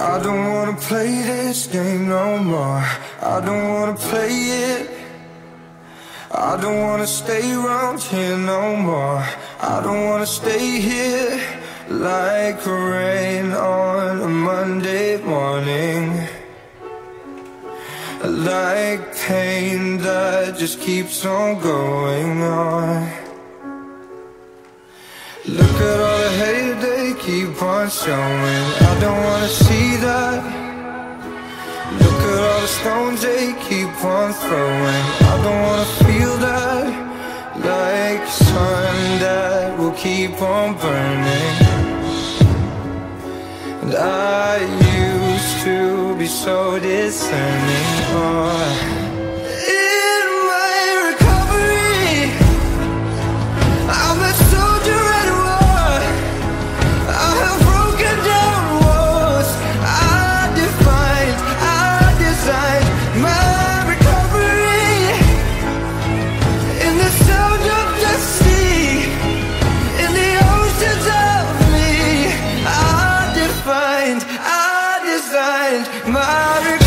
I don't wanna play this game no more. I don't wanna play it. I don't wanna stay around here no more. I don't wanna stay here like rain on a Monday morning. Like pain that just keeps on going on. Showing. I don't wanna see that. Look at all the stones they keep on throwing. I don't wanna feel that. Like sun that will keep on burning. And I used to be so discerning. Oh. Designed my